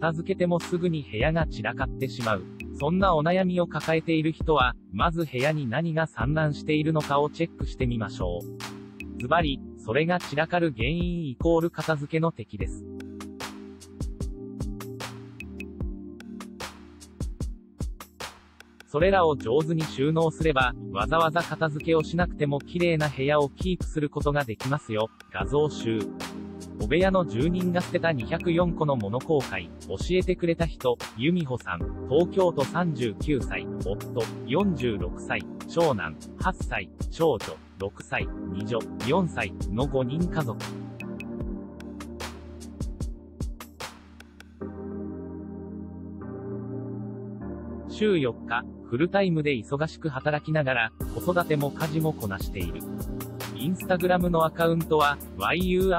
片付けてもすぐに部屋が散らかってしまう。そんなお悩みを抱えている人は、まず部屋に何が散乱しているのかをチェックしてみましょう。ズバリ、それが散らかる原因イコール片付けの敵です。それらを上手に収納すれば、わざわざ片付けをしなくても綺麗な部屋をキープすることができますよ。画像集。お部屋の住人が捨てた204個の物後悔。教えてくれた人、由美穂さん。東京都39歳、夫、46歳、長男、8歳、長女、6歳、二女、4歳。の5人家族。週4日、フルタイムで忙しく働きながら、子育ても家事もこなしている。Instagram のアカウントは yu_mi_ho